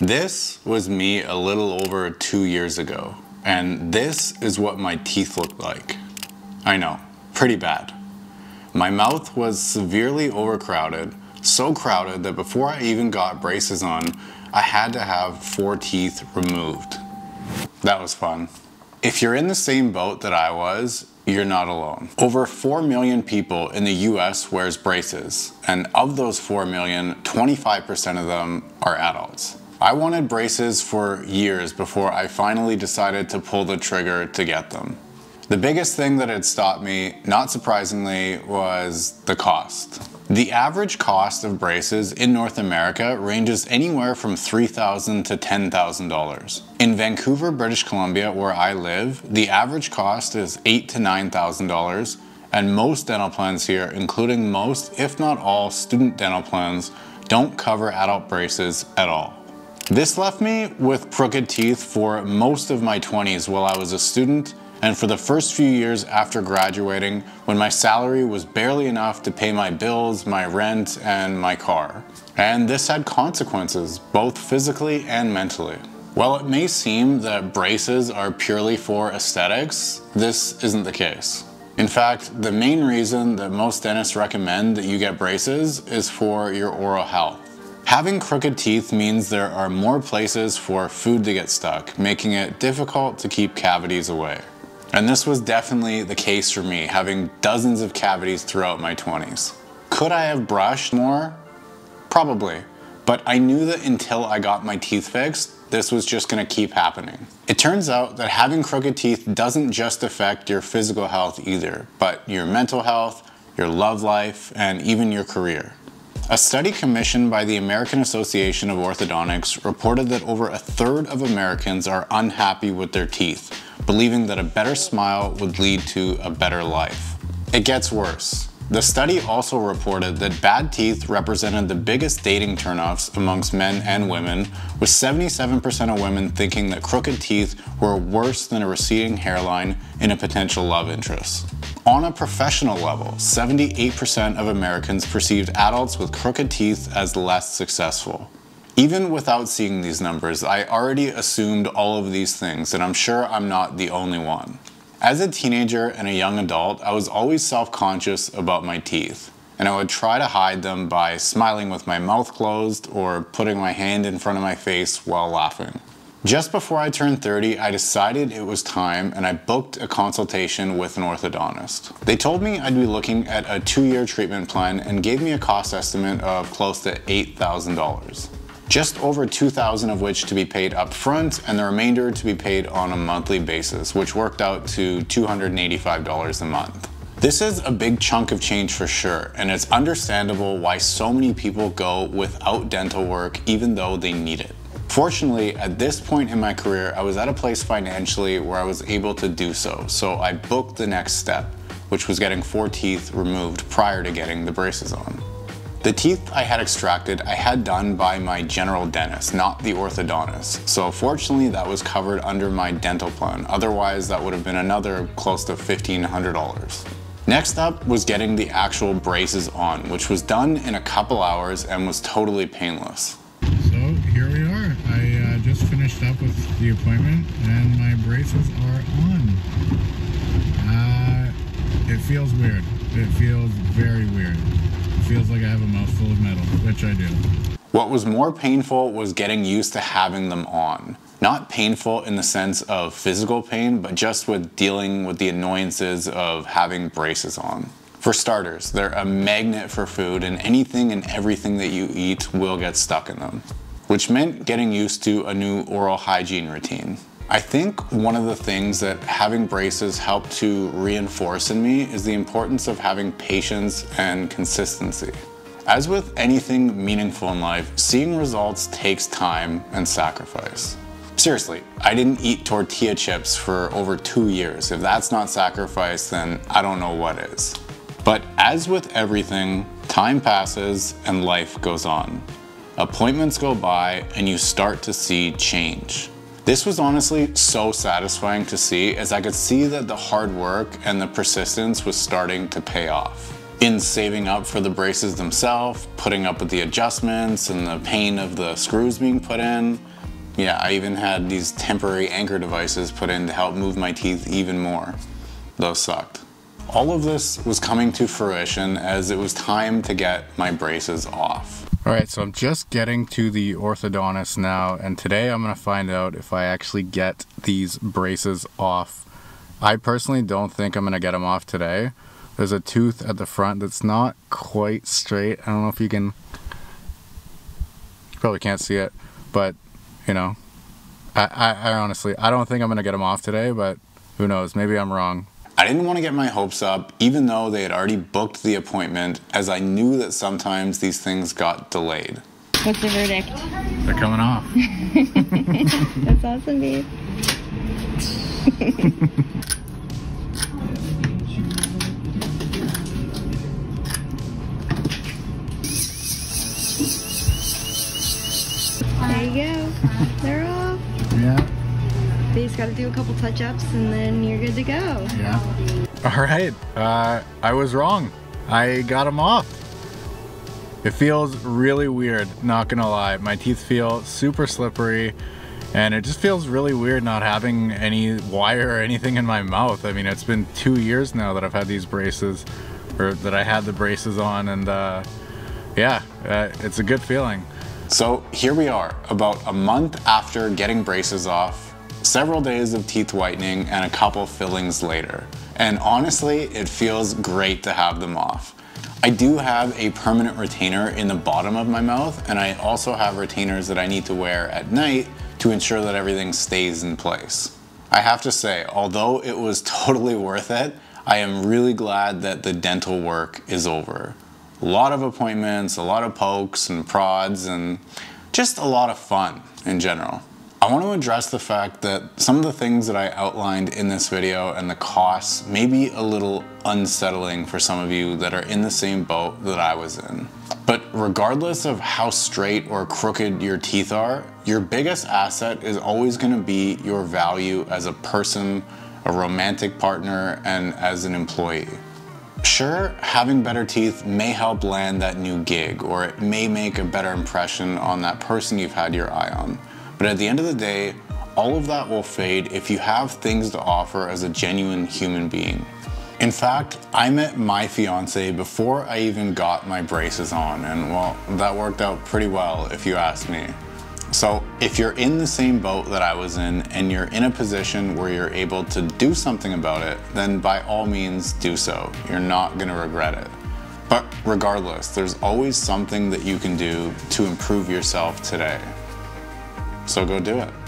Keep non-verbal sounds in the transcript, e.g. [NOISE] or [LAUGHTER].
This was me a little over two years ago, and this is what my teeth looked like. I know, pretty bad. My mouth was severely overcrowded, so crowded that before I even got braces on, I had to have four teeth removed. That was fun. If you're in the same boat that I was, you're not alone. Over 4 million people in the US wears braces, and of those 4 million, 25% of them are adults. I wanted braces for years before I finally decided to pull the trigger to get them. The biggest thing that had stopped me, not surprisingly, was the cost. The average cost of braces in North America ranges anywhere from 3,000 to $10,000. In Vancouver, British Columbia, where I live, the average cost is 8,000 to $9,000, and most dental plans here, including most, if not all, student dental plans, don't cover adult braces at all. This left me with crooked teeth for most of my 20s while I was a student and for the first few years after graduating when my salary was barely enough to pay my bills, my rent, and my car. And this had consequences, both physically and mentally. While it may seem that braces are purely for aesthetics, this isn't the case. In fact, the main reason that most dentists recommend that you get braces is for your oral health. Having crooked teeth means there are more places for food to get stuck, making it difficult to keep cavities away. And this was definitely the case for me, having dozens of cavities throughout my 20s. Could I have brushed more? Probably. But I knew that until I got my teeth fixed, this was just gonna keep happening. It turns out that having crooked teeth doesn't just affect your physical health either, but your mental health, your love life, and even your career. A study commissioned by the American Association of Orthodontics reported that over a third of Americans are unhappy with their teeth, believing that a better smile would lead to a better life. It gets worse. The study also reported that bad teeth represented the biggest dating turnoffs amongst men and women, with 77% of women thinking that crooked teeth were worse than a receding hairline in a potential love interest. On a professional level, 78% of Americans perceived adults with crooked teeth as less successful. Even without seeing these numbers, I already assumed all of these things, and I'm sure I'm not the only one. As a teenager and a young adult, I was always self-conscious about my teeth, and I would try to hide them by smiling with my mouth closed or putting my hand in front of my face while laughing. Just before I turned 30, I decided it was time and I booked a consultation with an orthodontist. They told me I'd be looking at a two-year treatment plan and gave me a cost estimate of close to $8,000 just over 2000 of which to be paid upfront and the remainder to be paid on a monthly basis, which worked out to $285 a month. This is a big chunk of change for sure, and it's understandable why so many people go without dental work even though they need it. Fortunately, at this point in my career, I was at a place financially where I was able to do so, so I booked the next step, which was getting four teeth removed prior to getting the braces on. The teeth I had extracted I had done by my general dentist, not the orthodontist. So fortunately that was covered under my dental plan. Otherwise that would have been another close to $1,500. Next up was getting the actual braces on, which was done in a couple hours and was totally painless. So here we are. I uh, just finished up with the appointment and my braces are on. Uh, it feels weird. It feels very weird feels like I have a mouthful of metal, which I do. What was more painful was getting used to having them on. Not painful in the sense of physical pain, but just with dealing with the annoyances of having braces on. For starters, they're a magnet for food and anything and everything that you eat will get stuck in them, which meant getting used to a new oral hygiene routine. I think one of the things that having braces helped to reinforce in me is the importance of having patience and consistency. As with anything meaningful in life, seeing results takes time and sacrifice. Seriously, I didn't eat tortilla chips for over two years. If that's not sacrifice, then I don't know what is. But as with everything, time passes and life goes on. Appointments go by and you start to see change. This was honestly so satisfying to see as I could see that the hard work and the persistence was starting to pay off. in saving up for the braces themselves, putting up with the adjustments and the pain of the screws being put in. Yeah, I even had these temporary anchor devices put in to help move my teeth even more. Those sucked. All of this was coming to fruition as it was time to get my braces off. All right, so I'm just getting to the orthodontist now, and today I'm gonna find out if I actually get these braces off. I personally don't think I'm gonna get them off today. There's a tooth at the front that's not quite straight. I don't know if you can, probably can't see it, but you know, I, I, I honestly, I don't think I'm gonna get them off today, but who knows, maybe I'm wrong. I didn't want to get my hopes up, even though they had already booked the appointment, as I knew that sometimes these things got delayed. What's the verdict? They're coming off. [LAUGHS] That's awesome, babe. [LAUGHS] there you go. They're off. Yeah. They just got to do a couple touch-ups and then you're good to go. Yeah. All right. Uh, I was wrong. I got them off. It feels really weird, not gonna lie. My teeth feel super slippery and it just feels really weird not having any wire or anything in my mouth. I mean, it's been two years now that I've had these braces or that I had the braces on and uh, yeah, uh, it's a good feeling. So here we are, about a month after getting braces off, several days of teeth whitening and a couple fillings later. And honestly, it feels great to have them off. I do have a permanent retainer in the bottom of my mouth and I also have retainers that I need to wear at night to ensure that everything stays in place. I have to say, although it was [LAUGHS] totally worth it, I am really glad that the dental work is over. A lot of appointments, a lot of pokes and prods, and just a lot of fun in general. I want to address the fact that some of the things that I outlined in this video and the costs may be a little unsettling for some of you that are in the same boat that I was in. But regardless of how straight or crooked your teeth are, your biggest asset is always going to be your value as a person, a romantic partner, and as an employee. Sure, having better teeth may help land that new gig, or it may make a better impression on that person you've had your eye on. But at the end of the day, all of that will fade if you have things to offer as a genuine human being. In fact, I met my fiance before I even got my braces on, and well, that worked out pretty well if you ask me. So if you're in the same boat that I was in and you're in a position where you're able to do something about it, then by all means do so. You're not gonna regret it. But regardless, there's always something that you can do to improve yourself today. So go do it.